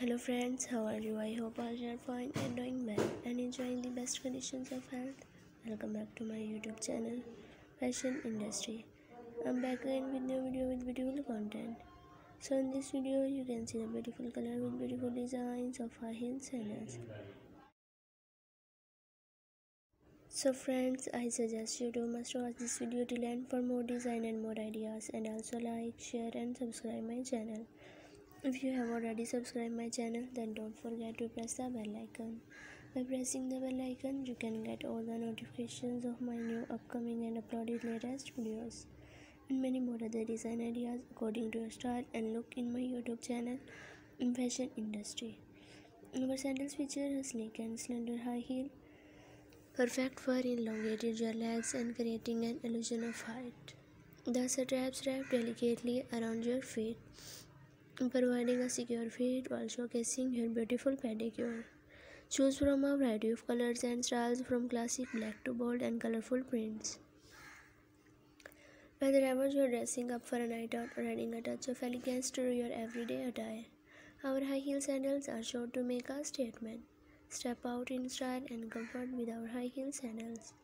Hello friends, how are you? I hope all you are fine and doing well and enjoying the best conditions of health. Welcome back to my YouTube channel, Fashion Industry. I'm back again with new video with beautiful content. So in this video, you can see the beautiful color with beautiful designs of high heel sandals. So friends, I suggest you to must watch this video till end for more design and more ideas and also like, share and subscribe my channel. If you have already subscribed my channel then don't forget to press the bell icon. By pressing the bell icon you can get all the notifications of my new upcoming and uploaded latest videos and many more other design ideas according to your style and look in my YouTube channel fashion industry. Our sandals feature a sleek and slender high heel perfect for elongating your legs and creating an illusion of height. The straps wrap delicately around your feet providing a secure fit while showcasing your beautiful pedicure. Choose from a variety of colors and styles from classic black to bold and colorful prints. Whether ever you're dressing up for a night out or adding a touch of elegance to your everyday attire, our high heel sandals are sure to make a statement. Step out in style and comfort with our high heel sandals.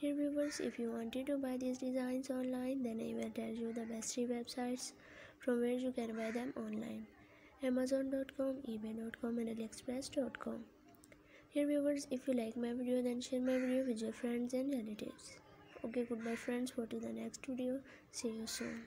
Dear viewers, if you wanted to buy these designs online, then I will tell you the best three websites from where you can buy them online. Amazon.com ebay.com and aliexpress.com here viewers if you like my video then share my video with your friends and relatives. Okay goodbye friends. For till the next video? See you soon